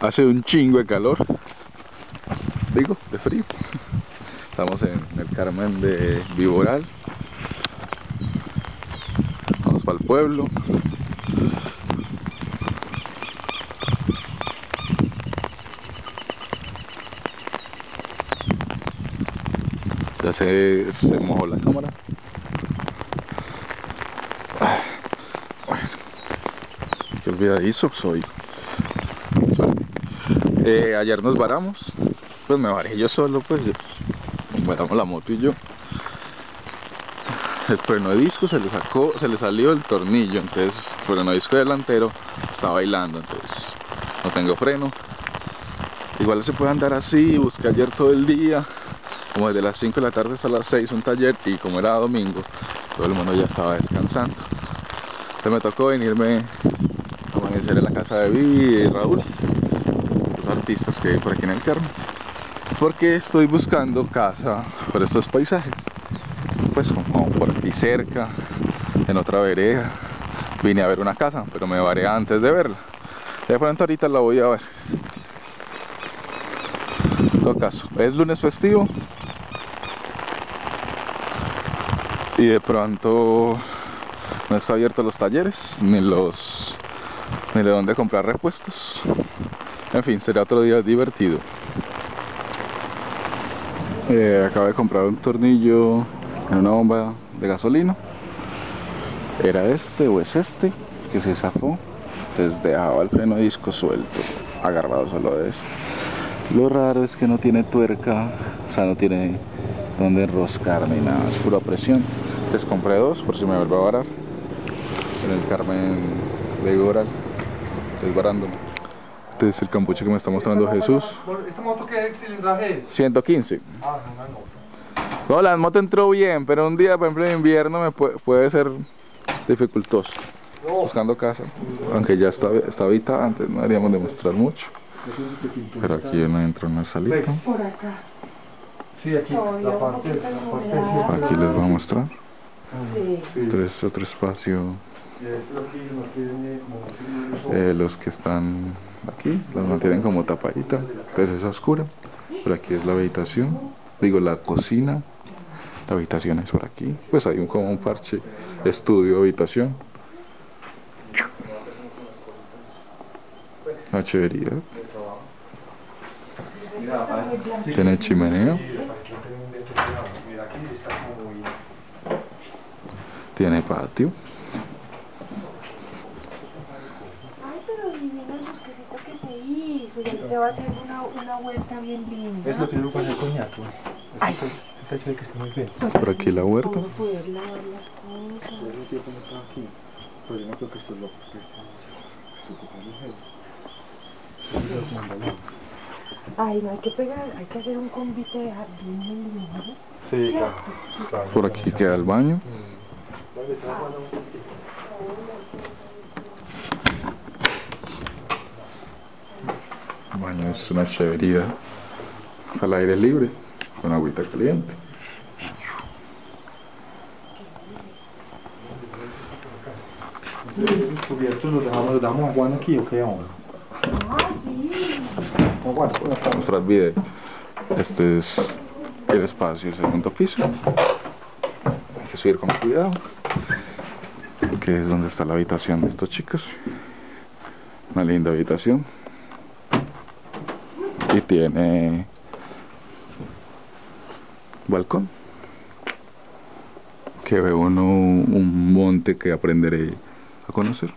hace un chingo de calor. Digo, de frío. Estamos en el Carmen de Viboral. Vamos para el pueblo. Ya se, se mojó la cámara. Bueno, qué olvidadizo soy. Eh, ayer nos varamos, pues me varé yo solo, pues varamos la moto y yo. El freno de disco se le sacó, se le salió el tornillo, entonces el freno de disco delantero está bailando, entonces no tengo freno. Igual se puede andar así, busqué ayer todo el día, como desde las 5 de la tarde hasta las 6 un taller y como era domingo, todo el mundo ya estaba descansando. Entonces me tocó venirme a amanecer en la casa de Vivi y Raúl, artistas que hay por aquí en el Carmen, porque estoy buscando casa por estos paisajes, pues como por aquí cerca, en otra vereda. Vine a ver una casa, pero me varé antes de verla. De pronto ahorita la voy a ver. En todo caso, es lunes festivo, y de pronto no está abierto los talleres ni los ni de dónde comprar repuestos en fin será otro día divertido Eh, acabo de comprar un tornillo en una bomba de gasolina era este o es este que se zafó entonces dejaba el freno disco suelto agarrado solo de este lo raro es que no tiene tuerca o sea no tiene donde enroscar ni nada, es pura presión. Les compré dos por si me vuelve a varar. En el Carmen de Iboral. Estoy varándome. Este es el campuche que me está mostrando Jesús. ¿Esta moto qué cilindraje es? 115. Ah, no, no. No, la moto entró bien, pero un día, por ejemplo, en invierno me puede, puede ser dificultoso. Buscando casa, aunque ya está, está habitada, antes no deberíamos demostrar mucho. Pero aquí uno entra en una salita. Por acá. Sí, aquí, la parte, la parte. Por aquí les voy a mostrar. Sí. Otro espacio Eh, los que están aquí los mantienen como tapadita, entonces es oscura. Por aquí es la habitación, digo la cocina, la habitación es por aquí. Pues hay un, como un parche, estudio, habitación. La chévería, tiene chimenea, tiene patio. El bosquecito que se hizo. Y ahí se va a hacer una, una vuelta bien linda. Es lo que digo con el coñac, güey. Ay, sí. el hecho de que esté muy bien. Por aquí la huerta. Poder lavar las cosas. Está aquí. Pero yo no creo que esto es loco, que está... Se ocupa ligero. Eso es mandalón. Ay, no hay que pegar, hay que hacer un convite de jardín bien lindo. Sí, claro. Por aquí queda el baño. El baño es una chévería. Al aire libre, con agüita caliente. Dejamos, a Juan aquí o qué Mostrar video. Este es el espacio, el segundo piso. Hay que subir con cuidado. Que es donde está la habitación de estos chicos. Una linda habitación. Y tiene balcón. Que ve uno un monte que aprenderé a conocer.